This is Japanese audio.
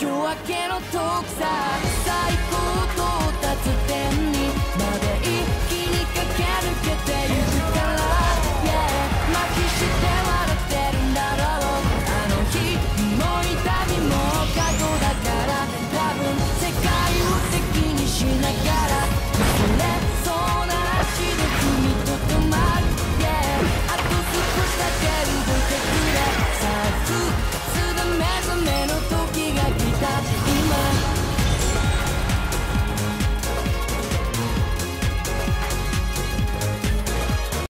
夜明けの遠くさ最高到達点にまで一気に駆け抜けてゆくから。Yeah 麻痺して笑ってるんだろう。あの日もいた